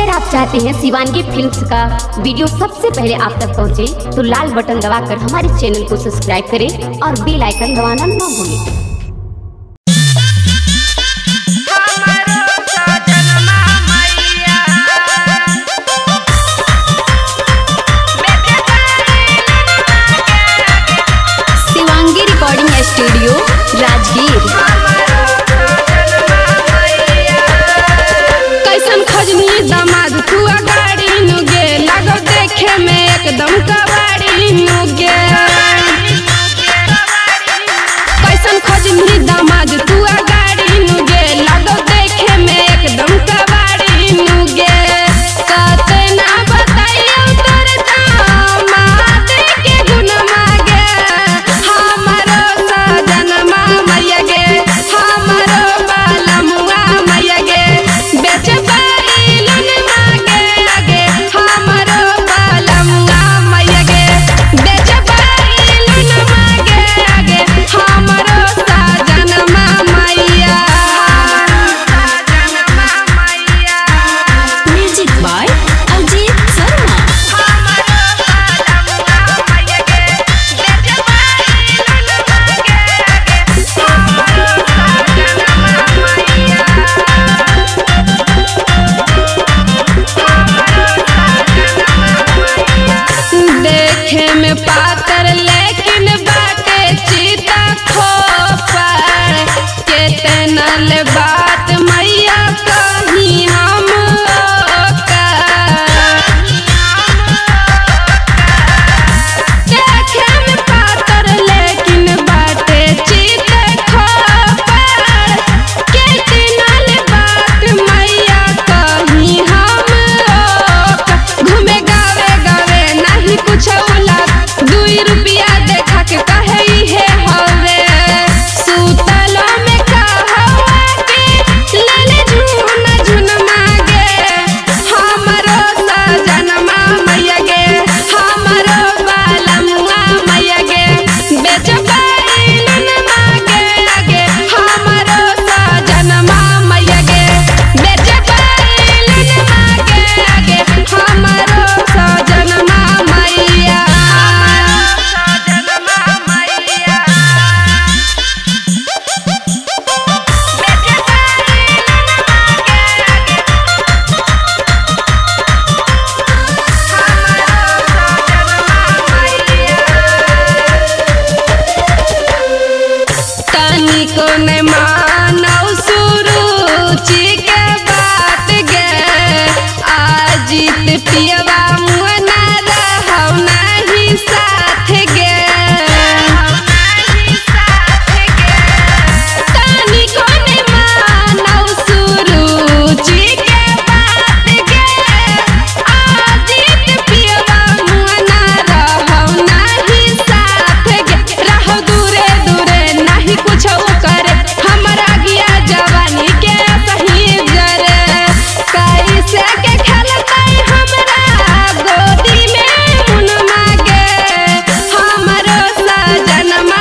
अगर आप चाहते हैं शिवानगी फ़िल्म का वीडियो सबसे पहले आप तक पहुँचे, तो लाल बटन दबाकर हमारे चैनल को सब्सक्राइब करें और बेल आइकन दबाना न भूलें। to our